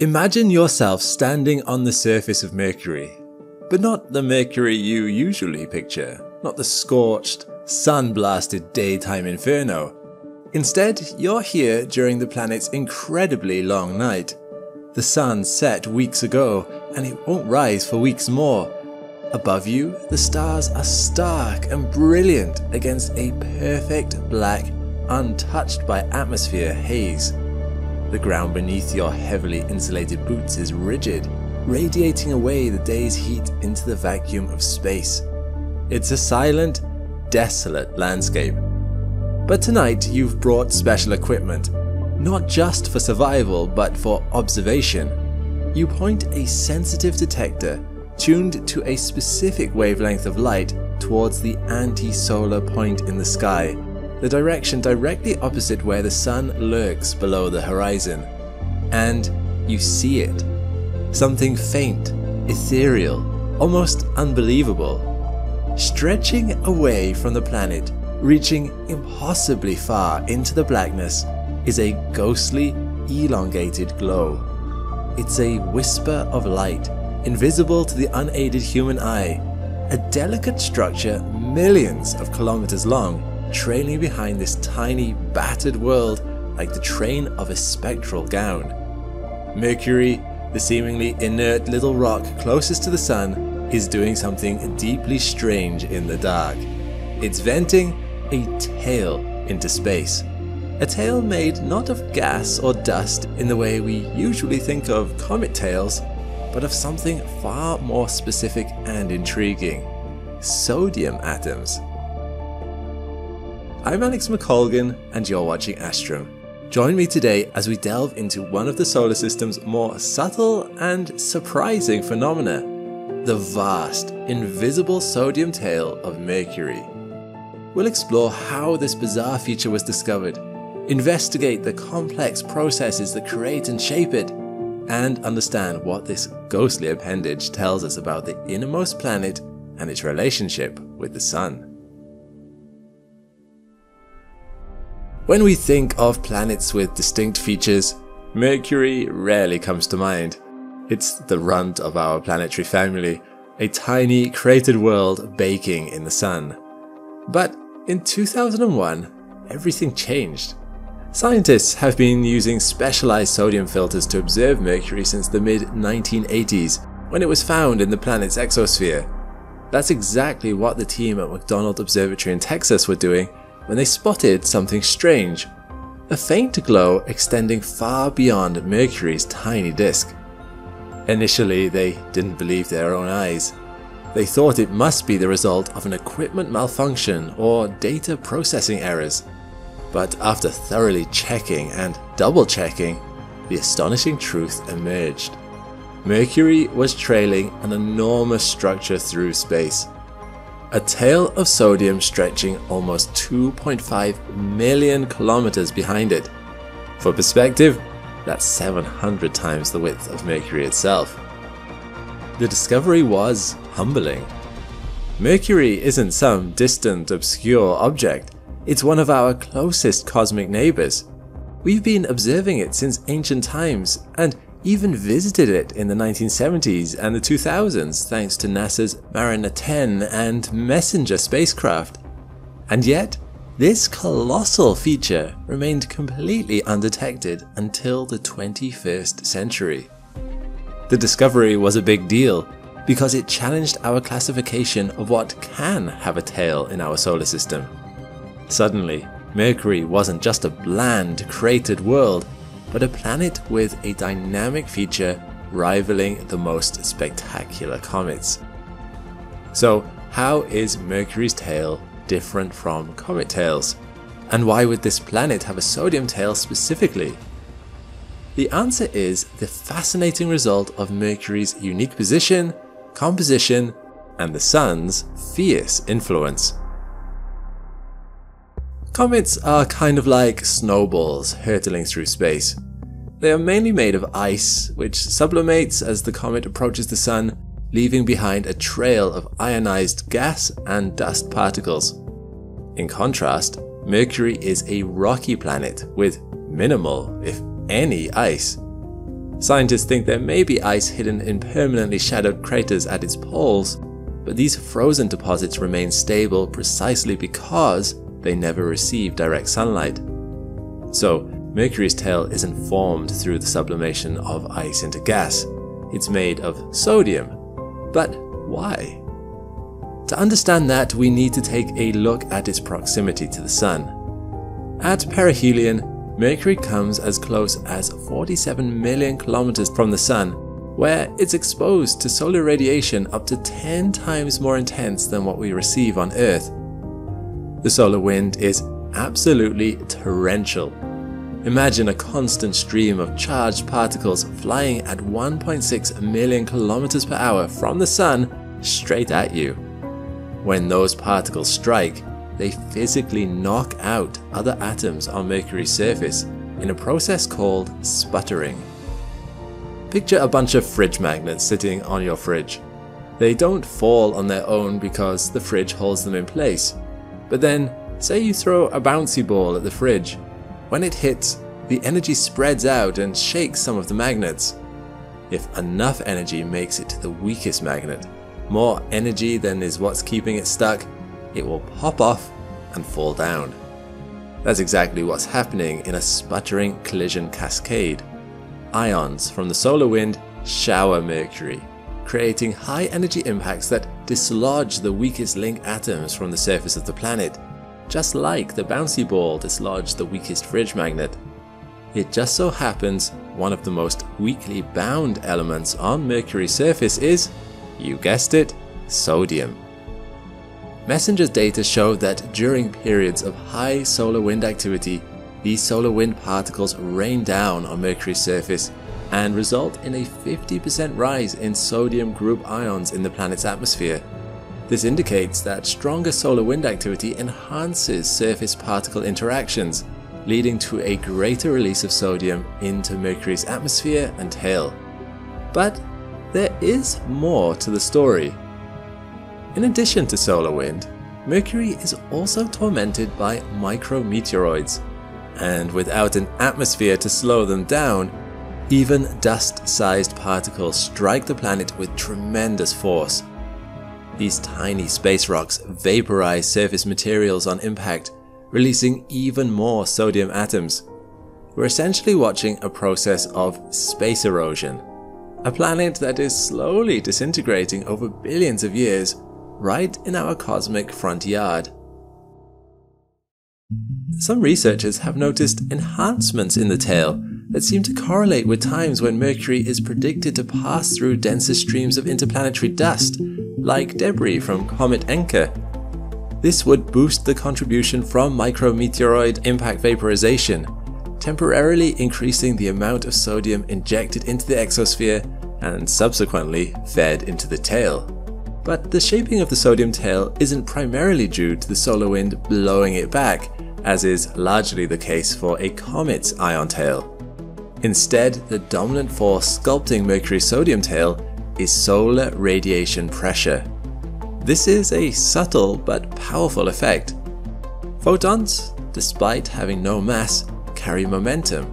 Imagine yourself standing on the surface of Mercury, but not the Mercury you usually picture, not the scorched, sun blasted daytime inferno. Instead, you're here during the planet's incredibly long night. The sun set weeks ago, and it won't rise for weeks more. Above you, the stars are stark and brilliant against a perfect black, untouched by atmosphere haze. The ground beneath your heavily insulated boots is rigid, radiating away the day's heat into the vacuum of space. It's a silent, desolate landscape. But tonight you've brought special equipment, not just for survival but for observation. You point a sensitive detector tuned to a specific wavelength of light towards the anti-solar point in the sky the direction directly opposite where the sun lurks below the horizon. And you see it. Something faint, ethereal, almost unbelievable. Stretching away from the planet, reaching impossibly far into the blackness, is a ghostly, elongated glow. It's a whisper of light, invisible to the unaided human eye, a delicate structure millions of kilometers long trailing behind this tiny, battered world like the train of a spectral gown. Mercury, the seemingly inert little rock closest to the sun, is doing something deeply strange in the dark. It's venting a tail into space. A tail made not of gas or dust in the way we usually think of comet tails, but of something far more specific and intriguing sodium atoms. I'm Alex McColgan, and you're watching Astrum. Join me today as we delve into one of the solar system's more subtle and surprising phenomena the vast, invisible sodium tail of Mercury. We'll explore how this bizarre feature was discovered, investigate the complex processes that create and shape it, and understand what this ghostly appendage tells us about the innermost planet and its relationship with the Sun. When we think of planets with distinct features, Mercury rarely comes to mind. It's the runt of our planetary family, a tiny cratered world baking in the sun. But in 2001, everything changed. Scientists have been using specialized sodium filters to observe Mercury since the mid 1980s, when it was found in the planet's exosphere. That's exactly what the team at McDonald Observatory in Texas were doing when they spotted something strange a faint glow extending far beyond Mercury's tiny disk. Initially, they didn't believe their own eyes. They thought it must be the result of an equipment malfunction or data processing errors. But after thoroughly checking and double checking, the astonishing truth emerged. Mercury was trailing an enormous structure through space a tail of sodium stretching almost 2.5 million kilometers behind it. For perspective, that's 700 times the width of Mercury itself. The discovery was humbling. Mercury isn't some distant, obscure object, it's one of our closest cosmic neighbors. We've been observing it since ancient times, and even visited it in the 1970s and the 2000s thanks to NASA's Mariner 10 and Messenger spacecraft. And yet, this colossal feature remained completely undetected until the 21st century. The discovery was a big deal because it challenged our classification of what can have a tail in our solar system. Suddenly, Mercury wasn't just a bland, cratered world, but a planet with a dynamic feature rivaling the most spectacular comets. So, how is Mercury's tail different from comet tails? And why would this planet have a sodium tail specifically? The answer is the fascinating result of Mercury's unique position, composition, and the Sun's fierce influence. Comets are kind of like snowballs hurtling through space. They are mainly made of ice, which sublimates as the comet approaches the Sun, leaving behind a trail of ionized gas and dust particles. In contrast, Mercury is a rocky planet with minimal, if any, ice. Scientists think there may be ice hidden in permanently shadowed craters at its poles, but these frozen deposits remain stable precisely because they never receive direct sunlight. So, Mercury's tail isn't formed through the sublimation of ice into gas. It's made of sodium. But why? To understand that, we need to take a look at its proximity to the Sun. At perihelion, Mercury comes as close as 47 million kilometers from the Sun, where it's exposed to solar radiation up to 10 times more intense than what we receive on Earth. The solar wind is absolutely torrential. Imagine a constant stream of charged particles flying at 1.6 million kilometers per hour from the Sun straight at you. When those particles strike, they physically knock out other atoms on Mercury's surface in a process called sputtering. Picture a bunch of fridge magnets sitting on your fridge. They don't fall on their own because the fridge holds them in place. But then, say you throw a bouncy ball at the fridge. When it hits, the energy spreads out and shakes some of the magnets. If enough energy makes it to the weakest magnet, more energy than is what's keeping it stuck, it will pop off and fall down. That's exactly what's happening in a sputtering collision cascade. Ions from the solar wind shower Mercury, creating high energy impacts that dislodge the weakest link atoms from the surface of the planet, just like the bouncy ball dislodged the weakest fridge magnet. It just so happens one of the most weakly bound elements on Mercury's surface is, you guessed it, sodium. Messenger's data show that during periods of high solar wind activity, these solar wind particles rain down on Mercury's surface and result in a 50% rise in sodium group ions in the planet's atmosphere. This indicates that stronger solar wind activity enhances surface particle interactions, leading to a greater release of sodium into Mercury's atmosphere and tail. But there is more to the story. In addition to solar wind, Mercury is also tormented by micrometeoroids, and without an atmosphere to slow them down, even dust-sized particles strike the planet with tremendous force. These tiny space rocks vaporize surface materials on impact, releasing even more sodium atoms. We're essentially watching a process of space erosion, a planet that is slowly disintegrating over billions of years right in our cosmic front yard. Some researchers have noticed enhancements in the tail that seem to correlate with times when Mercury is predicted to pass through denser streams of interplanetary dust, like debris from Comet Encke. This would boost the contribution from micrometeoroid impact vaporization, temporarily increasing the amount of sodium injected into the exosphere and subsequently fed into the tail. But the shaping of the sodium tail isn't primarily due to the solar wind blowing it back, as is largely the case for a comet's ion tail. Instead, the dominant force sculpting Mercury's sodium tail is solar radiation pressure. This is a subtle but powerful effect. Photons, despite having no mass, carry momentum.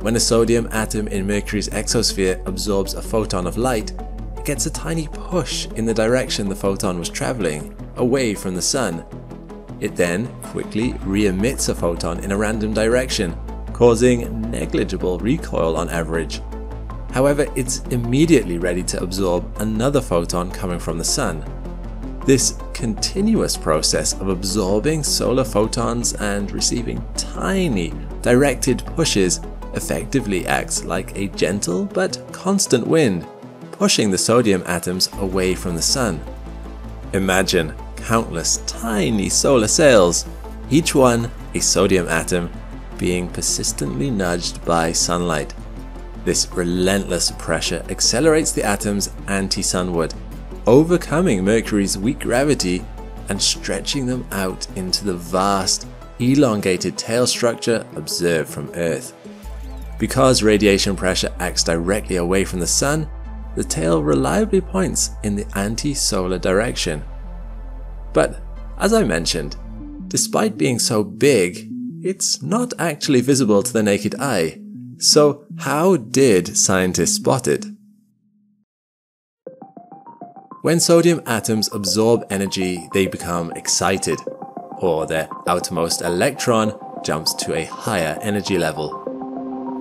When a sodium atom in Mercury's exosphere absorbs a photon of light, it gets a tiny push in the direction the photon was traveling, away from the sun. It then quickly re-emits a photon in a random direction, causing negligible recoil on average. However, it's immediately ready to absorb another photon coming from the sun. This continuous process of absorbing solar photons and receiving tiny, directed pushes effectively acts like a gentle but constant wind pushing the sodium atoms away from the sun. Imagine countless tiny solar sails, each one a sodium atom, being persistently nudged by sunlight. This relentless pressure accelerates the atoms anti-sunward, overcoming Mercury's weak gravity and stretching them out into the vast, elongated tail structure observed from Earth. Because radiation pressure acts directly away from the Sun, the tail reliably points in the anti-solar direction. But, as I mentioned, despite being so big, it's not actually visible to the naked eye, So how did scientists spot it? When sodium atoms absorb energy, they become excited, or their outermost electron jumps to a higher energy level.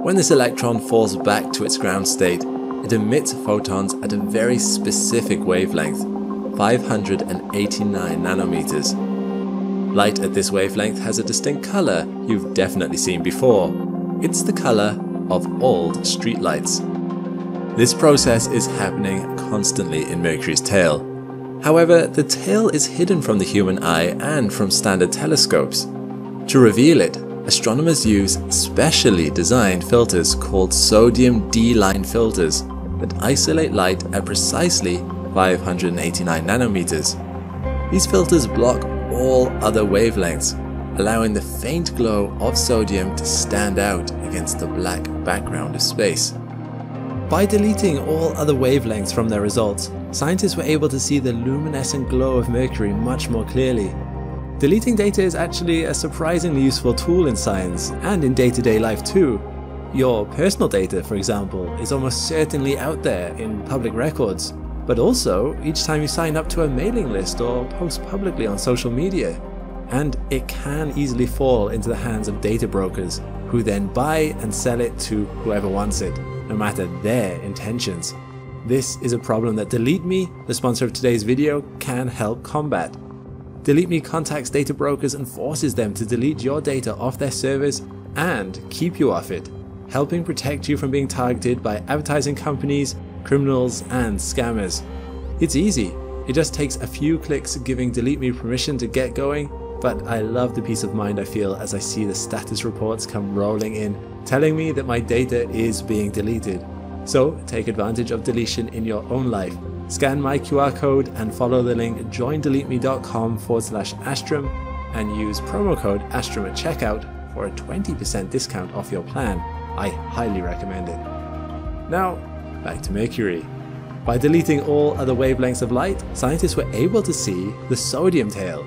When this electron falls back to its ground state, it emits photons at a very specific wavelength, 589 nanometers. Light at this wavelength has a distinct color you've definitely seen before. It's the color of old streetlights. This process is happening constantly in Mercury's tail. However, the tail is hidden from the human eye and from standard telescopes. To reveal it, astronomers use specially designed filters called sodium D-line filters that isolate light at precisely 589 nanometers. These filters block all other wavelengths, allowing the faint glow of sodium to stand out against the black background of space. By deleting all other wavelengths from their results, scientists were able to see the luminescent glow of Mercury much more clearly. Deleting data is actually a surprisingly useful tool in science and in day-to-day -day life too. Your personal data, for example, is almost certainly out there in public records, but also each time you sign up to a mailing list or post publicly on social media. And it can easily fall into the hands of data brokers who then buy and sell it to whoever wants it no matter their intentions. This is a problem that Delete Me, the sponsor of today's video, can help combat. Delete Me contacts data brokers and forces them to delete your data off their servers and keep you off it, helping protect you from being targeted by advertising companies, criminals, and scammers. It's easy. It just takes a few clicks giving Delete Me permission to get going, but I love the peace of mind I feel as I see the status reports come rolling in telling me that my data is being deleted. So take advantage of deletion in your own life. Scan my QR code and follow the link joindeleteme.com forward slash Astrum and use promo code Astrum at checkout for a 20% discount off your plan. I highly recommend it. Now, back to Mercury. By deleting all other wavelengths of light, scientists were able to see the sodium tail,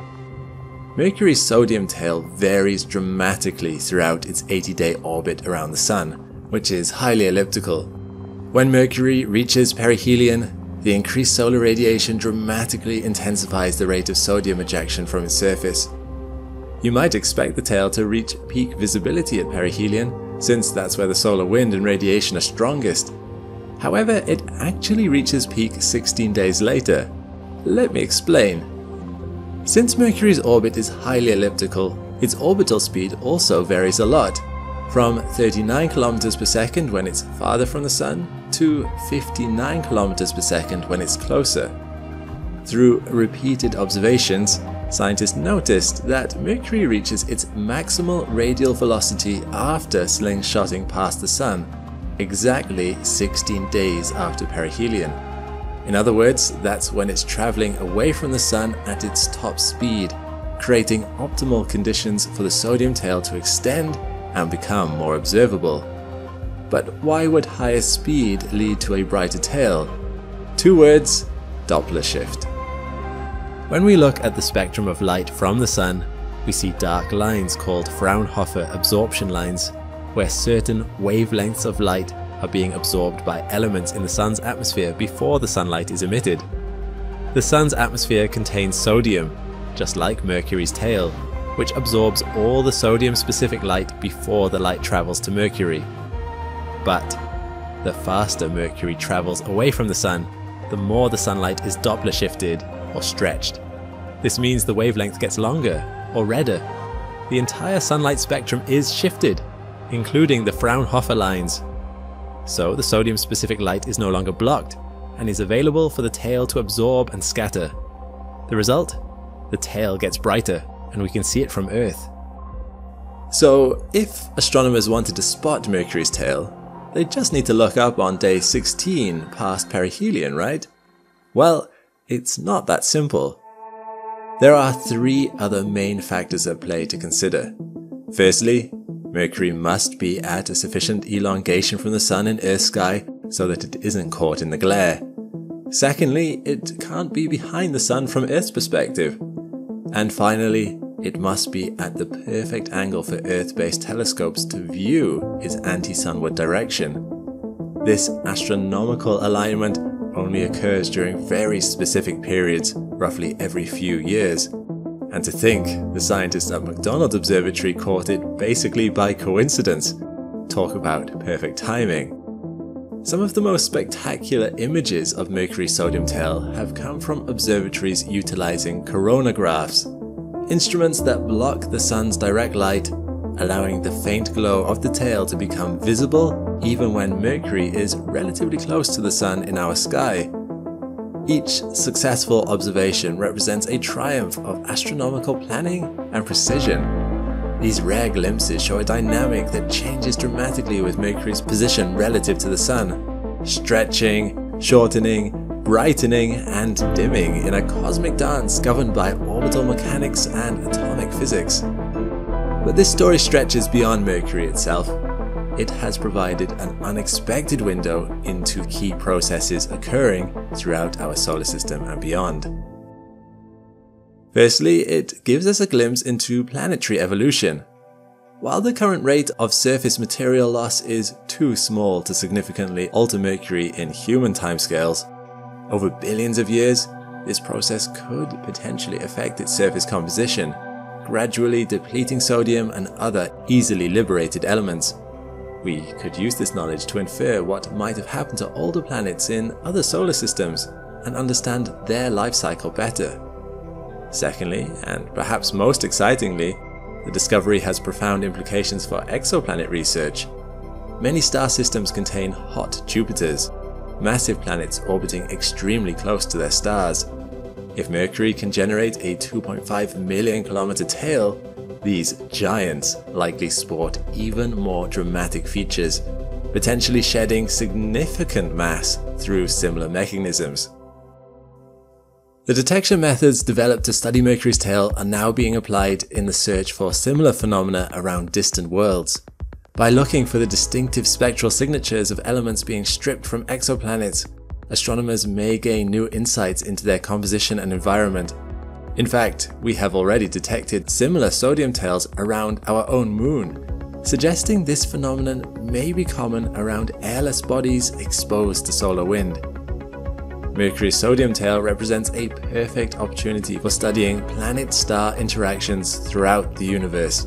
Mercury's sodium tail varies dramatically throughout its 80-day orbit around the Sun, which is highly elliptical. When Mercury reaches perihelion, the increased solar radiation dramatically intensifies the rate of sodium ejection from its surface. You might expect the tail to reach peak visibility at perihelion, since that's where the solar wind and radiation are strongest. However, it actually reaches peak 16 days later. Let me explain. Since Mercury's orbit is highly elliptical, its orbital speed also varies a lot, from 39 km per second when it's farther from the Sun to 59 km per second when it's closer. Through repeated observations, scientists noticed that Mercury reaches its maximal radial velocity after slingshotting past the Sun, exactly 16 days after perihelion. In other words, that's when it's traveling away from the sun at its top speed, creating optimal conditions for the sodium tail to extend and become more observable. But why would higher speed lead to a brighter tail? Two words, Doppler shift. When we look at the spectrum of light from the sun, we see dark lines called Fraunhofer absorption lines, where certain wavelengths of light are being absorbed by elements in the Sun's atmosphere before the sunlight is emitted. The Sun's atmosphere contains sodium, just like Mercury's tail, which absorbs all the sodium-specific light before the light travels to Mercury. But the faster Mercury travels away from the Sun, the more the sunlight is Doppler shifted or stretched. This means the wavelength gets longer or redder. The entire sunlight spectrum is shifted, including the Fraunhofer lines, so the sodium specific light is no longer blocked and is available for the tail to absorb and scatter. The result? The tail gets brighter and we can see it from Earth. So if astronomers wanted to spot Mercury's tail, they just need to look up on day 16 past perihelion, right? Well, it's not that simple. There are three other main factors at play to consider. Firstly, Mercury must be at a sufficient elongation from the Sun and Earth sky so that it isn't caught in the glare. Secondly, it can't be behind the Sun from Earth's perspective. And finally, it must be at the perfect angle for Earth-based telescopes to view its anti-sunward direction. This astronomical alignment only occurs during very specific periods, roughly every few years. And to think, the scientists at McDonald Observatory caught it basically by coincidence. Talk about perfect timing. Some of the most spectacular images of Mercury sodium tail have come from observatories utilizing coronagraphs, instruments that block the sun's direct light, allowing the faint glow of the tail to become visible even when Mercury is relatively close to the sun in our sky. Each successful observation represents a triumph of astronomical planning and precision. These rare glimpses show a dynamic that changes dramatically with Mercury's position relative to the Sun, stretching, shortening, brightening, and dimming in a cosmic dance governed by orbital mechanics and atomic physics. But this story stretches beyond Mercury itself. It has provided an unexpected window into key processes occurring throughout our solar system and beyond. Firstly, it gives us a glimpse into planetary evolution. While the current rate of surface material loss is too small to significantly alter Mercury in human timescales, over billions of years, this process could potentially affect its surface composition, gradually depleting sodium and other easily liberated elements. We could use this knowledge to infer what might have happened to older planets in other solar systems and understand their life cycle better. Secondly, and perhaps most excitingly, the discovery has profound implications for exoplanet research. Many star systems contain hot Jupiters, massive planets orbiting extremely close to their stars. If Mercury can generate a 2.5 million kilometer tail, these giants likely sport even more dramatic features, potentially shedding significant mass through similar mechanisms. The detection methods developed to study Mercury's tail are now being applied in the search for similar phenomena around distant worlds. By looking for the distinctive spectral signatures of elements being stripped from exoplanets, astronomers may gain new insights into their composition and environment. In fact, we have already detected similar sodium tails around our own moon, suggesting this phenomenon may be common around airless bodies exposed to solar wind. Mercury's sodium tail represents a perfect opportunity for studying planet-star interactions throughout the universe.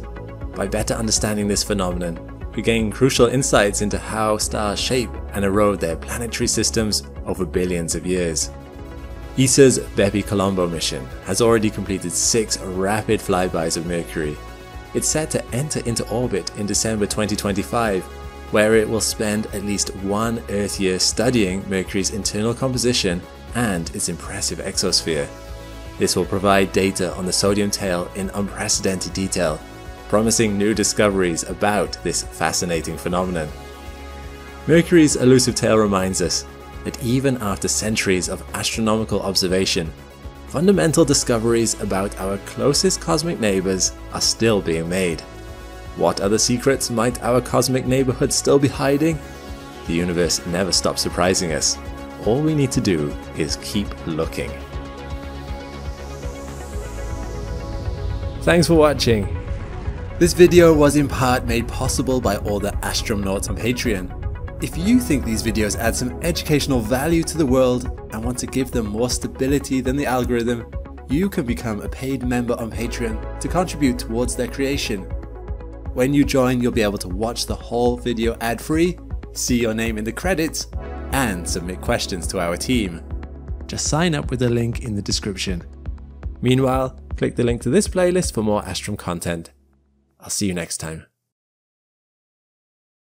By better understanding this phenomenon, we gain crucial insights into how stars shape and erode their planetary systems over billions of years. ESA's Bepi-Colombo mission has already completed six rapid flybys of Mercury. It's set to enter into orbit in December 2025 where it will spend at least one Earth year studying Mercury's internal composition and its impressive exosphere. This will provide data on the sodium tail in unprecedented detail, promising new discoveries about this fascinating phenomenon. Mercury's elusive tail reminds us that even after centuries of astronomical observation, fundamental discoveries about our closest cosmic neighbours are still being made. What other secrets might our cosmic neighborhood still be hiding? The universe never stops surprising us. All we need to do is keep looking. Thanks for watching. This video was in part made possible by all the astronauts on Patreon. If you think these videos add some educational value to the world and want to give them more stability than the algorithm, you can become a paid member on Patreon to contribute towards their creation. When you join, you'll be able to watch the whole video ad-free, see your name in the credits, and submit questions to our team. Just sign up with the link in the description. Meanwhile, click the link to this playlist for more Astrum content. I'll see you next time.